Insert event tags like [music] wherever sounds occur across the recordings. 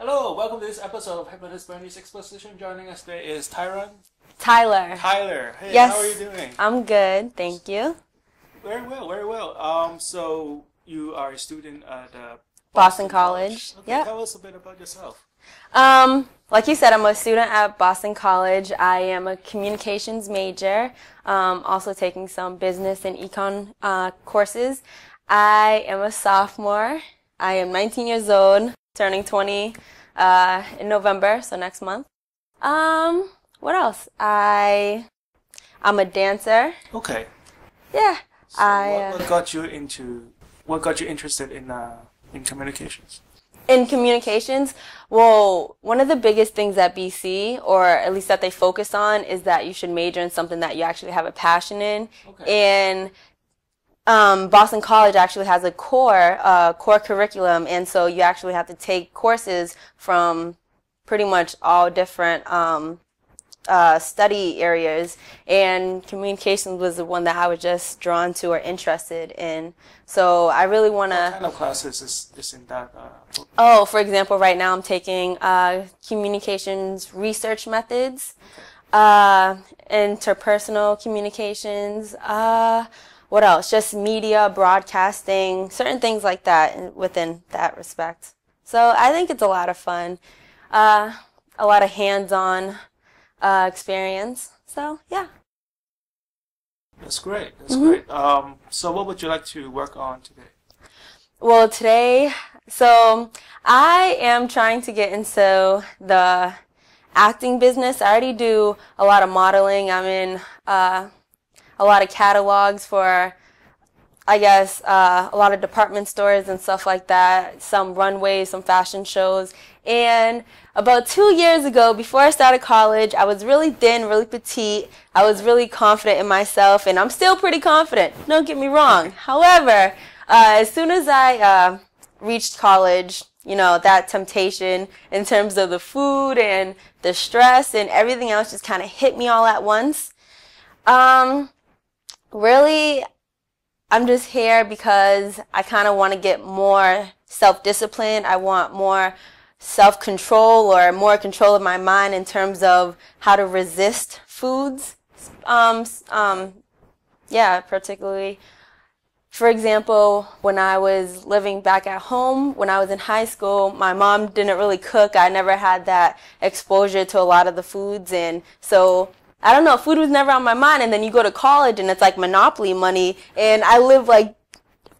Hello, welcome to this episode of Hypnotist Bernie's Exposition. Joining us today is Tyron. Tyler. Tyler. Hey, Yes. how are you doing? I'm good, thank you. Very well, very well. Um, so you are a student at uh, Boston College. Okay, Yep. tell us a bit about yourself. Um, like you said, I'm a student at Boston College. I am a communications major, um, also taking some business and econ uh, courses. I am a sophomore. I am 19 years old, turning 20 uh, in November, so next month. Um, what else? I I'm a dancer. Okay. Yeah. So I what, uh, what got you into what got you interested in uh, in communications? in communications, well, one of the biggest things at BC, or at least that they focus on, is that you should major in something that you actually have a passion in. Okay. And um, Boston College actually has a core uh, core curriculum, and so you actually have to take courses from pretty much all different um, uh, study areas. And communications was the one that I was just drawn to or interested in. So I really want to. What kind of classes is, is in that? Uh. Oh, for example, right now I'm taking uh, communications research methods, uh, interpersonal communications. What else? Just media, broadcasting, certain things like that within that respect. So I think it's a lot of fun, uh, a lot of hands-on uh, experience. So yeah. That's great. That's Mm-hmm. great. Um, so what would you like to work on today? Well, today, so I am trying to get into the acting business. I already do a lot of modeling. I'm in uh, a lot of catalogs for, I guess, uh, a lot of department stores and stuff like that. Some runways, some fashion shows. And about two years ago, before I started college, I was really thin, really petite. I was really confident in myself, and I'm still pretty confident. Don't get me wrong. However, uh, as soon as I uh, reached college, you know, that temptation in terms of the food and the stress and everything else just kind of hit me all at once. Um, really, I'm just here because I kind of want to get more self-discipline. I want more self-control or more control of my mind in terms of how to resist foods. Um, um, yeah, particularly. For example, when I was living back at home, when I was in high school, my mom didn't really cook. I never had that exposure to a lot of the foods. And so, I don't know, food was never on my mind. And then you go to college and it's like monopoly money. And I live like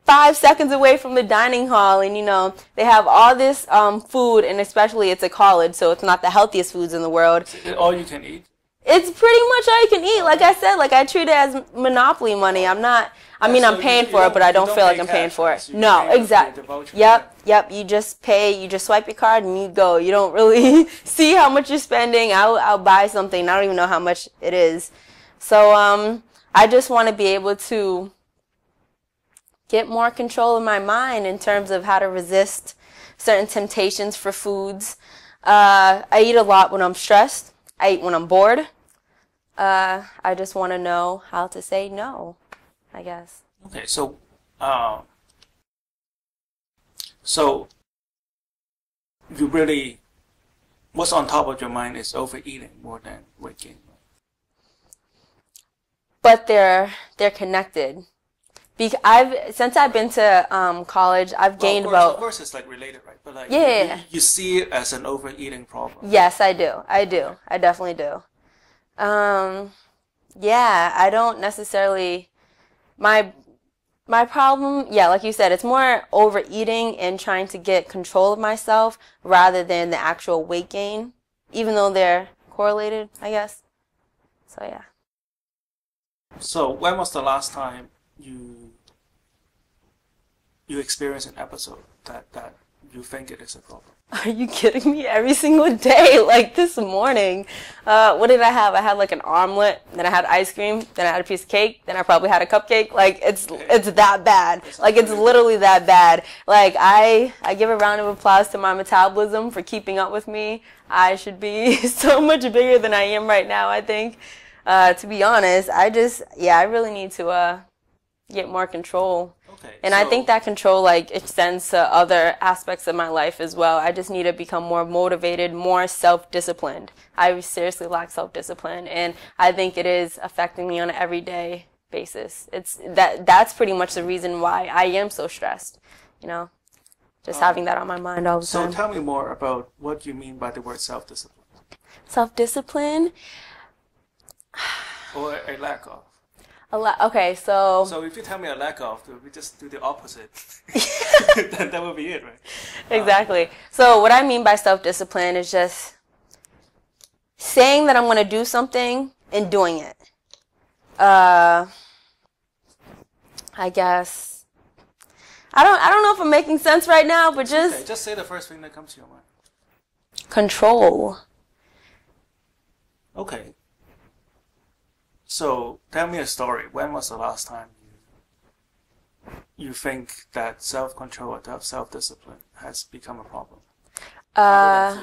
five seconds away from the dining hall and you know they have all this um, food and especially it's a college so it's not the healthiest foods in the world all you can eat? It's pretty much all you can eat. Like i said like i treat it as monopoly money. I'm not i mean so i'm paying for it but i don't don't feel like i'm paying for it. No pay with the- exactly yep yep you just pay you just swipe your card and you go. You don't really [laughs] see how much you're spending. I'll, I'll buy something. I don't even know how much it is. So um i just want to be able to get more control of my mind in terms of how to resist certain temptations for foods. Uh, I eat a lot when I'm stressed. I eat when I'm bored. Uh, I just want to know how to say no, I guess. Okay, so, um, so you really, what's on top of your mind is overeating more than weight gain. But they're they're connected. Bec- I've since I've been to um, college, I've Well, gained of course, about of course, it's like related, right? But like, Yeah. you, you see it as an overeating problem. Yes, I do. I do. I definitely do. Um, yeah, I don't necessarily. My my problem, yeah, like you said, it's more overeating and trying to get control of myself rather than the actual weight gain, even though they're correlated, I guess. So yeah. So, when was the last time you you experienced an episode that that you think it is a problem? [laughs] Are you kidding me? Every single day, [laughs] like this morning. Uh, what did I have? I had like an omelet, then I had ice cream, then I had a piece of cake, then I probably had a cupcake. Like it's it's that bad. Like it's literally that bad. Like I I give a round of applause to my metabolism for keeping up with me. I should be [laughs] so much bigger than I am right now. I think. Uh, to be honest, I just yeah, I really need to uh get more control Okay. And I think that control like extends to other aspects of my life as well. I just need to become more motivated, more self-disciplined. I seriously lack self-discipline and I think it is affecting me on an everyday basis. It's that that's pretty much the reason why I am so stressed, you know. Just um, having that on my mind all the So time. So tell me more about what you mean by the word self-discipline, Self-discipline? or a lack of. A lot. Okay, so So if you tell me a lack of, we just do the opposite. [laughs] then that would be it, right? [laughs] Exactly. So what I mean by self-discipline is just saying that I'm going to do something and doing it. Uh, I guess I don't. I don't know if I'm making sense right now, but just Okay, just say the first thing that comes to your mind. control. Okay. So tell me a story. When was the last time you you think that self-control or self-discipline has become a problem? Uh,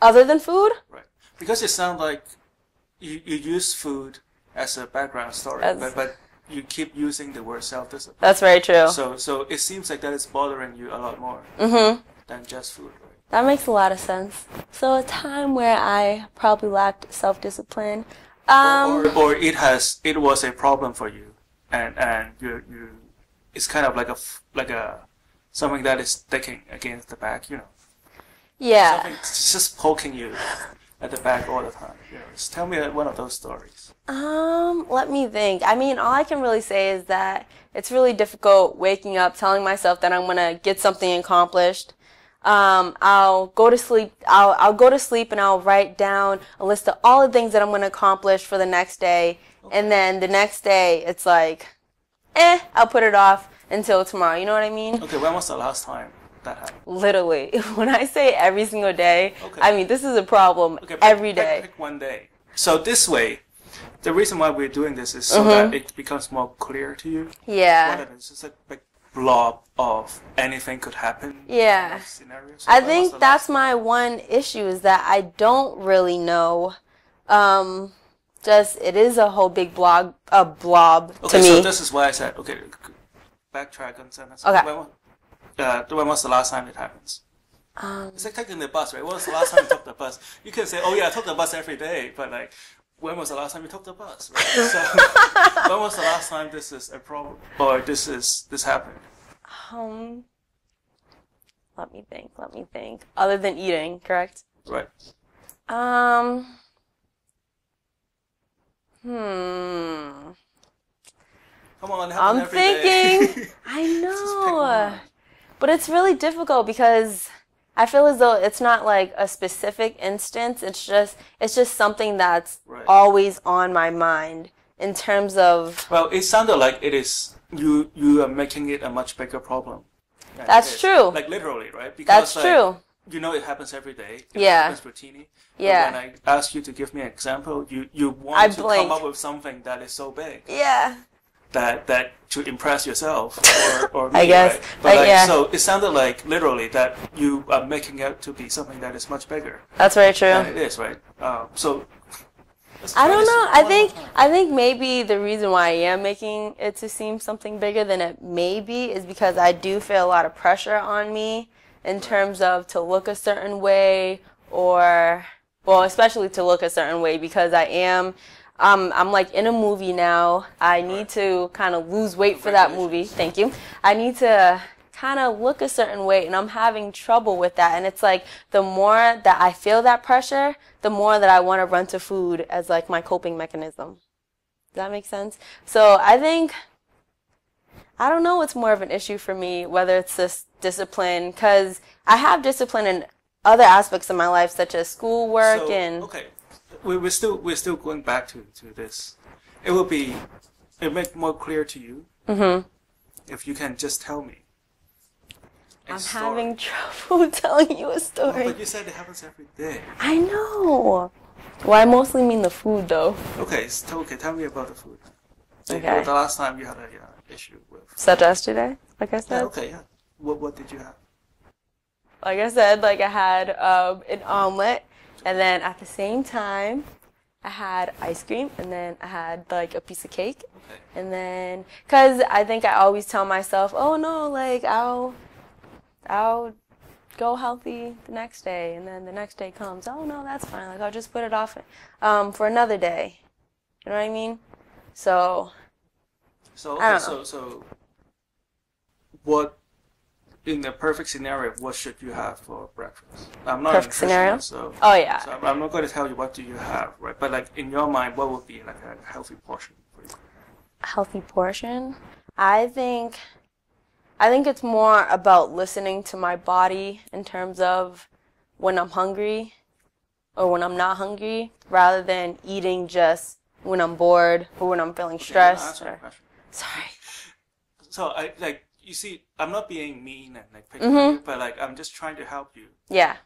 other than food, Right. Because it sounds like you, you use food as a background story, As- but, but you keep using the word self-discipline. that's very true. So so it seems like that is bothering you a lot more Mhm. than just food, right? That makes a lot of sense. So a time where I probably lacked self-discipline. Um, or, or it has it was a problem for you, and and you you it's kind of like a f- like a something that is sticking against the back, you know, yeah. something it's just poking you at the back all the time. You know, just tell me one of those stories. Um, let me think. I mean, all I can really say is that it's really difficult waking up telling myself that I'm gonna get something accomplished. Um, I'll go to sleep. I'll I'll go to sleep and I'll write down a list of all the things that I'm gonna accomplish for the next day, and then the next day it's like, eh, I'll put it off until tomorrow. You know what I mean? Okay, when was the last time that happened? Literally, [laughs] when I say every single day, Okay. I mean this is a problem every day. Okay, pick, every pick- Pick, one day. So this way, the reason why we're doing this is so Mm-hmm. that it becomes more clear to you. Yeah. Rather than just a big blob of anything could happen. Yeah. So I think that's my one issue is that I don't really know. Um, just it is a whole big blog, a blob Okay, to so me. this is why I said okay. Backtrack and sentence. Okay. When, uh, when was the last time it happens? um, It's like taking the bus, right? When was the last time you took the bus? You can say, "Oh yeah, I took the bus every day," but like, when was the last time you took the bus? Right? So, [laughs] when was the last time this is a problem or this is this happened? um, let me think. Let me think. Other than eating, correct? Right. Um. Hmm. Come on, I'm happens every day. thinking. [laughs] I know, but it's really difficult because I feel as though it's not like a specific instance. It's just it's just something that's Right. always on my mind in terms of. well, it sounded like it is you. You are making it a much bigger problem. That's true. Like literally, right? Because That's like, true. You know, it happens every day. It Yeah. happens routinely. But Yeah. When I ask you to give me an example, you you want I to blink. come up with something that is so big. Yeah. That that to impress yourself [laughs] or, or me, I guess. right? But Like, like, yeah. so it sounded like literally that you are making out to be something that is much bigger That's very true. it is, right? Um, so [laughs] I don't know. I think. I think maybe the reason why I am making it to seem something bigger than it may be is because I do feel a lot of pressure on me in terms of to look a certain way or well, especially to look a certain way because I am um, I'm like in a movie now. I need to kind of lose weight for that movie. Thank you. I need to kind of look a certain way and I'm having trouble with that. And it's like the more that I feel that pressure, the more that I want to run to food as like my coping mechanism. Does that make sense? So I think I don't know what's more of an issue for me, whether it's this discipline, because I have discipline in other aspects of my life, such as schoolwork So, and okay, we, we're still we're still going back to, to this. It will be it make more clear to you Mhm. if you can just tell me. a I'm story. having [laughs] trouble telling you a Oh, story. but you said it happens every day. I know. Well, I mostly mean the food, though. Okay, so, okay, tell me about the food. The- Okay. The last time you had a uh, issue with. Such as today, like I Yeah, said. okay, yeah. What what did you have? Like I said, like I had um, an omelet, and then at the same time, I had ice cream, and then I had like a piece of cake, Okay. and then because I think I always tell myself, oh no, like I'll I'll go healthy the next day, and then the next day comes, oh no, that's fine, like I'll just put it off um, for another day. You know what I mean? So So okay, so so what in the perfect scenario, what should you have for breakfast? I'm not Perfect scenario? so oh yeah, so I'm- I'm not going to tell you what do you have, right? But like in your mind, what would be like a healthy portion for you? A healthy portion. I think I think it's more about listening to my body in terms of when I'm hungry or when I'm not hungry rather than eating just when I'm bored or when I'm feeling Okay, you wanna stressed or sorry. So I like you see, I'm not being mean and like picking Mm-hmm. you, but like I'm just trying to help you Yeah.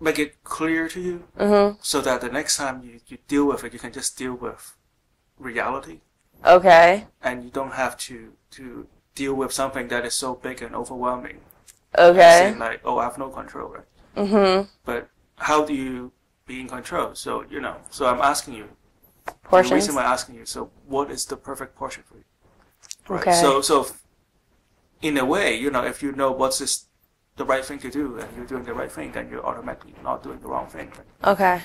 make it clear to you, Mhm. so that the next time you, you deal with it, you can just deal with reality, Okay. and you don't have to to deal with something that is so big and overwhelming. Okay. Saying like, oh, I have no control, right? Mhm. But how do you be in control? So you know, so I'm asking you. The reason why I'm asking you, so what is the perfect portion for you? Right. Okay. So so in a way, you know, if you know what's this, the right thing to do and you're doing the right thing, then you're automatically not doing the wrong thing. Right? Okay.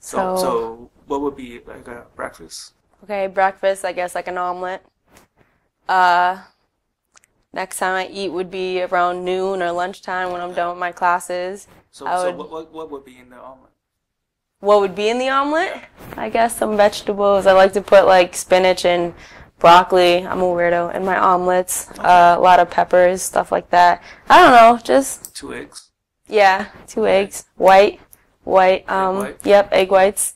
So So, so what would be like a breakfast? okay, breakfast, I guess like an omelet. Uh next time I eat would be around noon or lunchtime when I'm done with my classes. So I so what, what what would be in the omelet? What would be in the omelet? I guess some vegetables. I like to put like spinach and broccoli. I'm a weirdo in my omelets. Uh, a lot of peppers, stuff like that. I don't know, just Two eggs. yeah, two eggs, white, white. Um, white? yep, egg whites.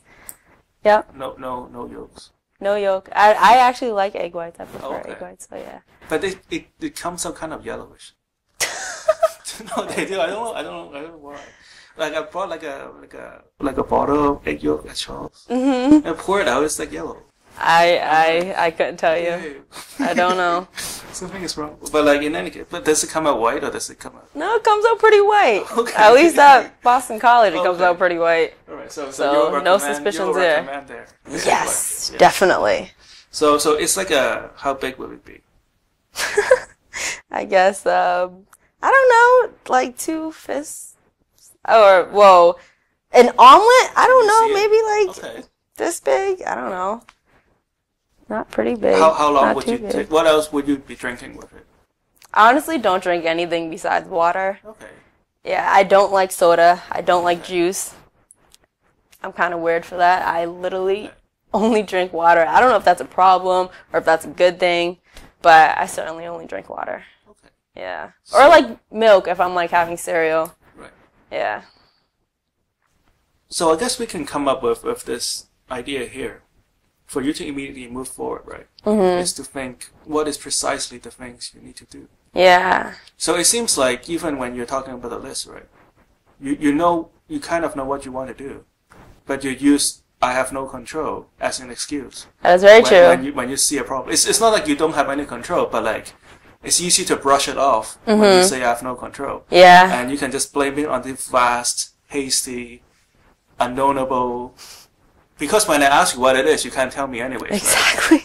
Yep, No no no yolks. no yolk. I I actually like egg whites. I prefer Okay. egg whites. So yeah. But it it, it comes out kind of yellowish. [laughs] no, they do. I don't know. I don't know. I don't know why. Like I bought like a like a like a bottle of egg yolk at Charles. Mhm. And pour it out. It's like yellow. I I I couldn't tell you. I don't know. [laughs] Something is wrong. But like in any case, but does it come out white or does it come out? No, it comes out pretty white. [laughs] Okay. At least at [laughs] Boston College, it comes Okay. out pretty white. All right. So so, So, no suspicions there. there. Yes, Yeah. definitely. So so it's like a how big would it be? I guess um I don't know, like two fists or whoa. An omelet? I don't know, maybe like Okay. this big? I don't know. Not pretty big. How how long not would too you big. take? What else would you be drinking with it? I honestly don't drink anything besides water. Okay. Yeah, I don't like soda. I don't like juice. I'm kind of weird for that. I literally only drink water. I don't know if that's a problem or if that's a good thing, but I certainly only drink water. Okay. Yeah. So- Or like milk if I'm like having cereal. Right. Yeah. So I guess we can come up with, with this idea here. For you to immediately move forward, right? Mhm. Is to think what is precisely the things you need to do. Yeah. So it seems like even when you're talking about the list, right? You you know you kind of know what you want to do, but you use I have no control as an excuse. That is very when, true. When you when you see a problem, it's it's not like you don't have any control, but like it's easy to brush it off when Mm-hmm. you say I have no control, yeah. and you can just blame it on the vast, hasty, unknowable. Because when I ask you what it is, you can't tell me anyways. right? Exactly.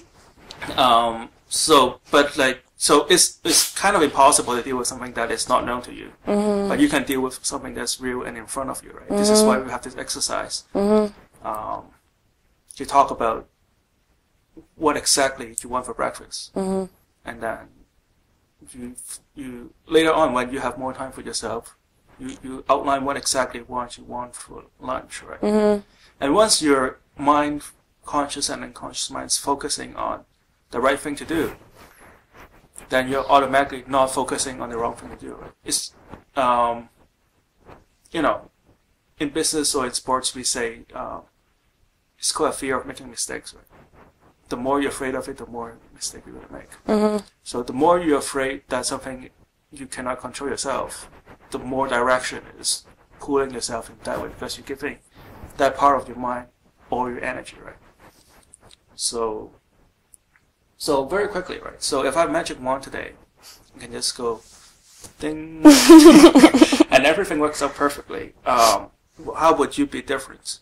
Um, so, but like, so it's it's kind of impossible to deal with something that is not known to you. Mm-hmm. But you can deal with something that's real and in front of you, right? This is why we have this exercise Mm-hmm. um, to talk about what exactly you want for breakfast, Mm-hmm. and then you you later on when you have more time for yourself, you you outline what exactly what you want for lunch, right? And once your mind, conscious and unconscious mind, is focusing on the right thing to do, then you're automatically not focusing on the wrong thing to do. Right? It's, um, you know, in business or in sports, we say uh, it's called a fear of making mistakes. Right? The more you're afraid of it, the more mistake you're gonna make. Mm-hmm. So the more you're afraid that something you cannot control yourself, the more direction is pulling yourself in that way because you're giving that part of your mind or your energy, right? So, so very quickly, right? So if I have magic wand today, I can just go ding, [laughs] and everything works out perfectly. Um, how would you be different?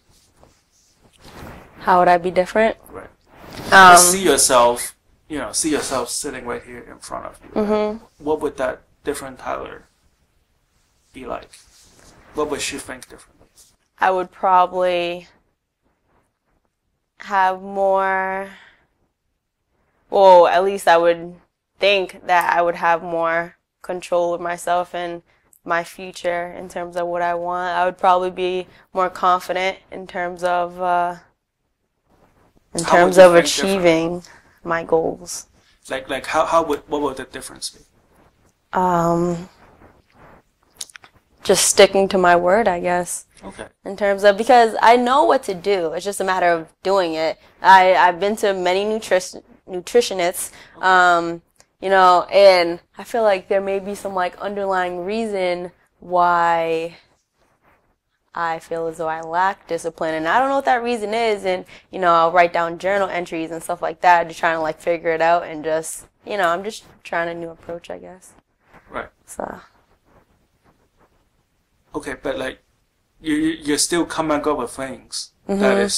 How would I be different? Right. Um, see yourself, you know, see yourself sitting right here in front of you. mhm. What would that different Tyler be like? What would she think differently? I would probably have more. Well, at least I would think that I would have more control of myself and my future in terms of what I want. I would probably be more confident in terms of uh, in How terms of achieving my goals. Like, like how, how would what would the difference be? Um, just sticking to my word, I guess. Okay. in terms of because I know what to do. It's just a matter of doing it. I I've been to many nutrition nutritionists, um, you know, and I feel like there may be some like underlying reason why I feel as though I lack discipline, and I don't know what that reason is. And you know, I'll write down journal entries and stuff like that, just trying to like figure it out, and just you know, I'm just trying a new approach, I guess. Right. So Okay, but like you you- you're still coming up with things Mm-hmm. that is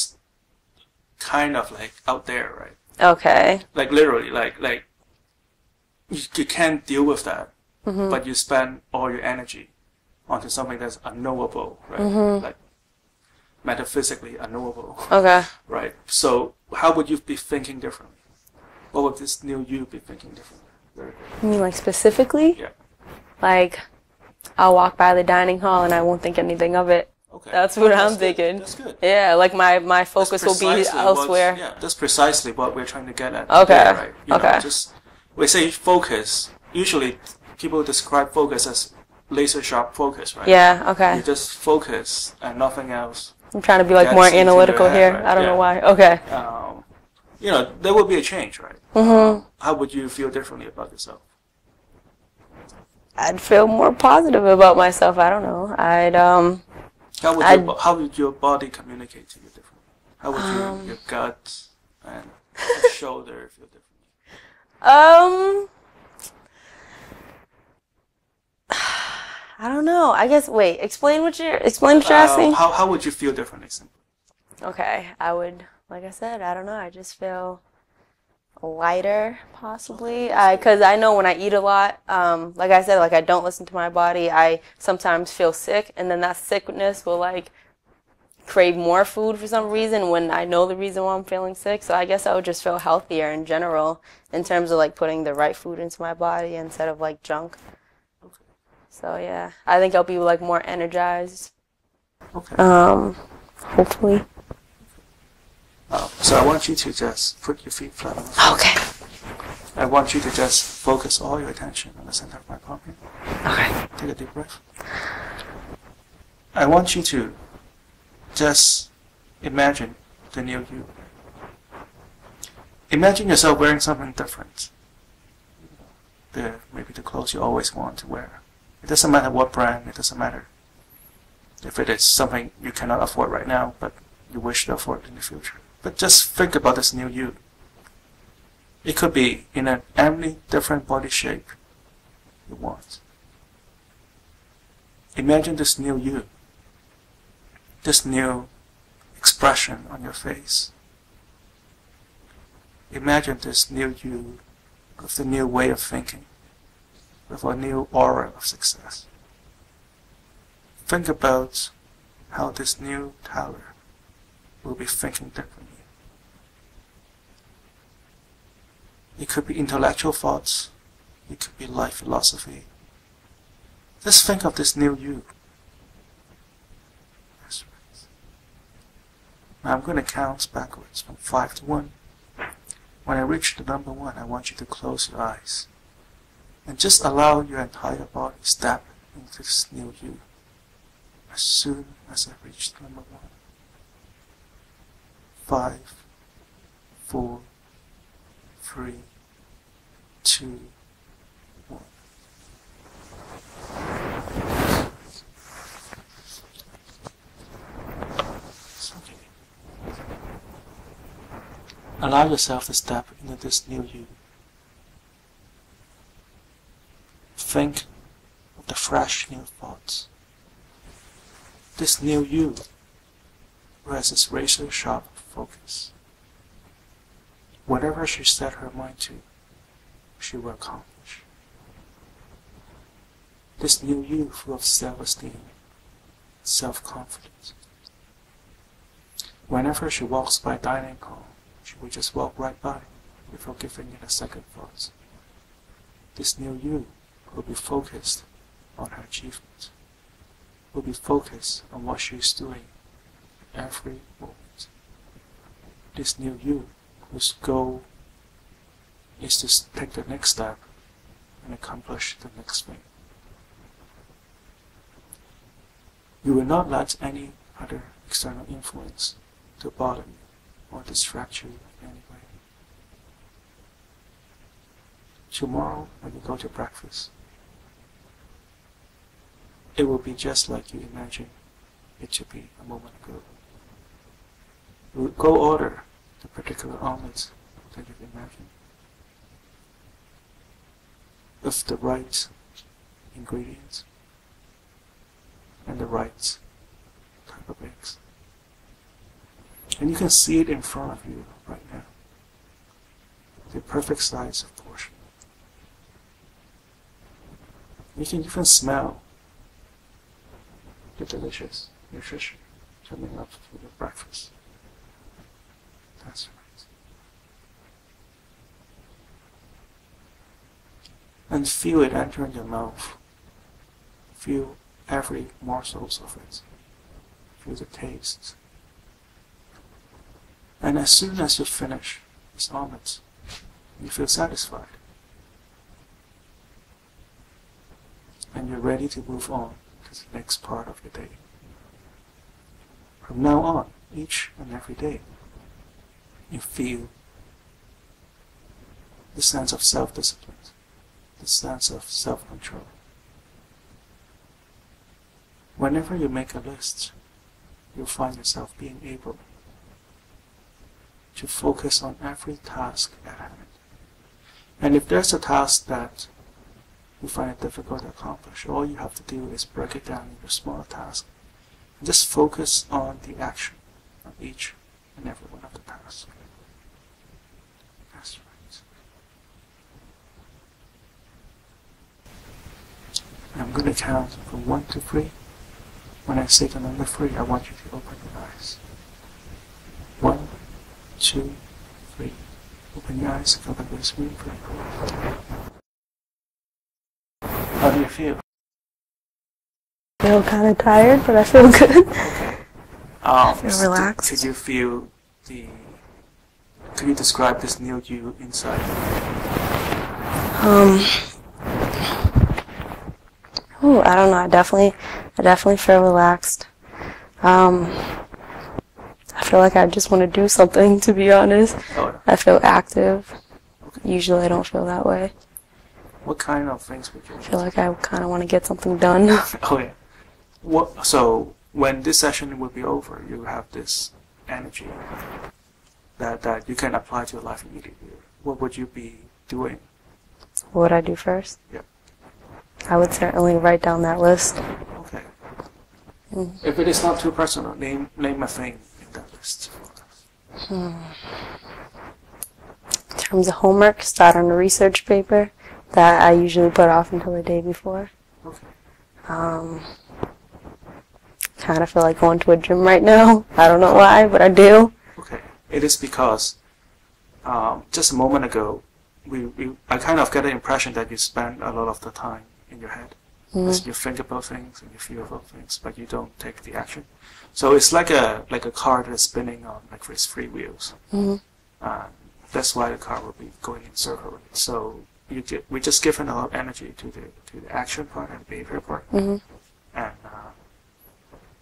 kind of like out there, right? okay, Like literally, like like you, you can't deal with that, Mm-hmm. but you spend all your energy onto something that's unknowable, right? Mm-hmm. Like metaphysically unknowable, [laughs] okay. right? So how would you be thinking differently? What would this new you be thinking differently? You mean like specifically? Yeah. Like, I'll walk by the dining hall and I won't think anything of it. Okay. That's what I'm good. thinking. That's good. Yeah, like my, my focus will be elsewhere. Yeah, that's precisely what we're trying to get at. Okay, today, right? You know, okay. just we say focus. Usually, people describe focus as laser sharp focus, right? Yeah, You okay. just focus and nothing else. I'm trying to be like more analytical here. right? I don't Yeah. know why. Okay. Um, you know, there will be a change, right? hmm How would you feel differently about yourself? I'd feel more positive about myself. I don't know. I'd, um, How would I'd- your, how would your body communicate to you differently? How would Um. your, your gut and [laughs] your shoulder feel differently? um, I don't know. I guess, wait, explain what you're, explain what you're Um, asking. how how would you feel differently? Simply. Okay, I would, like I said, I don't know. I just feel lighter, possibly. I, cause I know when I eat a lot, um, like I said, like I don't listen to my body. I sometimes feel sick, and then that sickness will like crave more food for some reason when I know the reason why I'm feeling sick. So I guess I would just feel healthier in general in terms of like putting the right food into my body instead of like junk. Okay. So yeah, I think I'll be like more energized. Okay. Um, hopefully. Uh, so I want you to just put your feet flat on the floor. Okay. I want you to just focus all your attention on the center of my palm here. Okay. Take a deep breath. I want you to just imagine the new you. Imagine yourself wearing something different. The maybe the clothes you always want to wear. It doesn't matter what brand. It doesn't matter if it is something you cannot afford right now, but you wish to afford in the future. But just think about this new you. It could be in an any different body shape you want. Imagine this new you, this new expression on your face. Imagine this new you with the new way of thinking, with a new aura of success. Think about how this new Tyler will be thinking differently. It could be intellectual thoughts, it could be life philosophy. Just think of this new you. Now I'm going to count backwards from 5 to 1. When I reach the number 1, I want you to close your eyes and just allow your entire body to step into this new you as soon as I reach number 1. Five, four, three, two, one. Allow yourself to step into this new you. Think of the fresh new thoughts. This new you has this razor sharp focus. Whatever she set her mind to, she will accomplish. This new you full of self-esteem, self-confidence. Whenever she walks by dining hall, she will just walk right by before giving it a second thought. This new you will be focused on her achievements, will be focused on what she is doing every moment. This new you whose goal is to take the next step and accomplish the next thing. You will not let any other external influence to bother you or distract you in any way. Tomorrow, when you go to breakfast, it will be just like you imagined it to be a moment ago. You will go order the particular omelette that you've imagined with the right ingredients and the right type of eggs. And you can see it in front of you right now. The perfect size of portion. You can even smell the delicious nutrition coming up through your breakfast. That's right. And feel it entering your mouth. Feel every morsel of it. Feel the taste. And as soon as you finish this omelet, you feel satisfied. And you're ready to move on to the next part of your day. From now on, each and every day, you feel the sense of self-discipline, the sense of self-control. Whenever you make a list, you'll find yourself being able to focus on every task at hand. And if there's a task that you find it difficult to accomplish, all you have to do is break it down into smaller tasks and just focus on the action of each and every one of the tasks. That's I'm going to count from 1 to 3. When I say the number 3, I want you to open your eyes. 1, two, three. Open your eyes, come back with me. How do you feel? I feel kind of tired, but I feel good. [laughs] Um, feel did- relaxed. Could you feel the? Could you describe this new you inside? Um. Oh, I don't know. I definitely, I definitely feel relaxed. Um. I feel like I just want to do something. To be honest, Oh, I feel active. Usually, I don't feel that way. What kind of things would you? I feel like I kind of want to get something done. [laughs] Oh yeah. What? So when this session will be over, you have this energy that that you can apply to your life immediately. What would you be doing? what would I do first? Yep. I would certainly write down that list. Okay. Mm. If it is not too personal, name name a thing in that list. In terms of homework, start on a research paper that I usually put off until the day before. Okay. Um, kind of feel like going to a gym right now. I don't know why, but I do. Okay. It is because um, just a moment ago, we, we I kind of get the impression that you spend a lot of the time in your head. As you think about things and you feel about things, but you don't take the action. So it's like a like a car that's spinning on like its three wheels. Mhm. Uh, that's why the car will be going in circle. So you get, we just given a lot of energy to the to the action part and the behavior part, hmm and uh,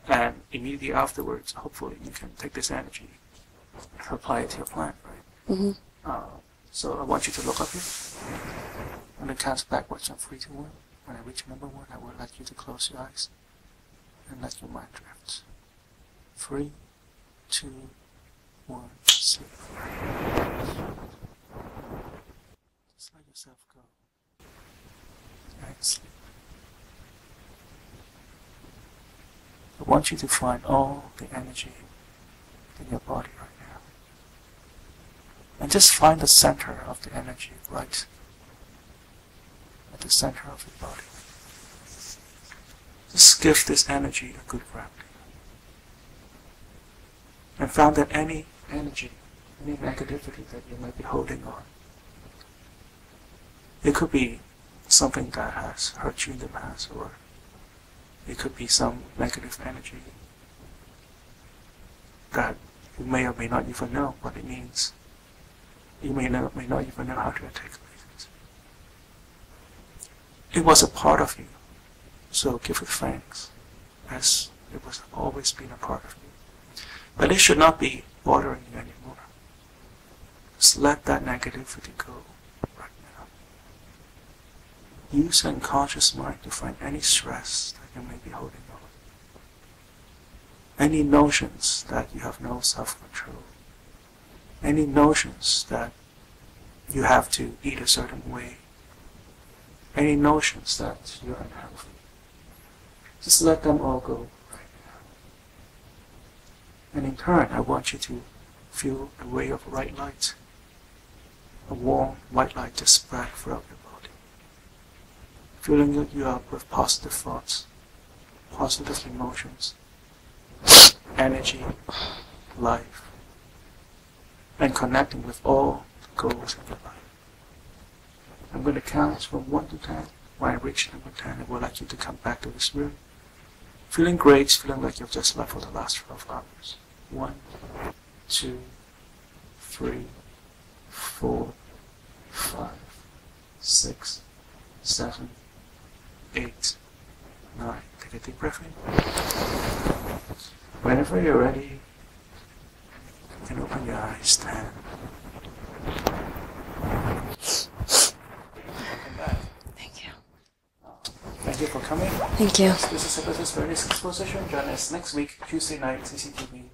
and immediately afterwards, hopefully, you can take this energy and apply it to your plan, right? hmm Uh, so I want you to look up here. I'm gonna count backwards on three to one. When I reach number one, I will let you to close your eyes and let your mind drift. Three, two, one, sleep. Just let yourself go. And sleep. I want you to find all the energy in your body right now. And just find the center of the energy right at the center of your body. Just give this energy a good grounding. And found that any energy, any negativity that you might be holding on, it could be something that has hurt you in the past, or it could be some negative energy that you may or may not even know what it means. You may not, may not even know how to articulate it. Was a part of you, so give it thanks, as it was always been a part of you. But it should not be bothering you anymore. Just let that negativity go right now. Use your unconscious mind to find any stress that you may be holding on. Any notions that you have no self-control. Any notions that you have to eat a certain way. Any notions that you're unhealthy. Just let them all go right now. And in turn, I want you to feel a ray of bright light, a warm white light just spread throughout your body. Filling you up with positive thoughts, positive emotions, energy, life, and connecting with all the goals of your life. I'm going to count from 1 to 10. When I reach number 10, I would like you to come back to this room. Feeling great, feeling like you've just left for the last 12 hours. 1, 2, 3, 4, 5, 6, 7, 8, 9. Take a deep breath in. Whenever you're ready, you can open your eyes 10. Thank you for coming. Thank you. This is a Hypnotist Bernie's Exposition. Join us next week, Tuesday night, CCTV.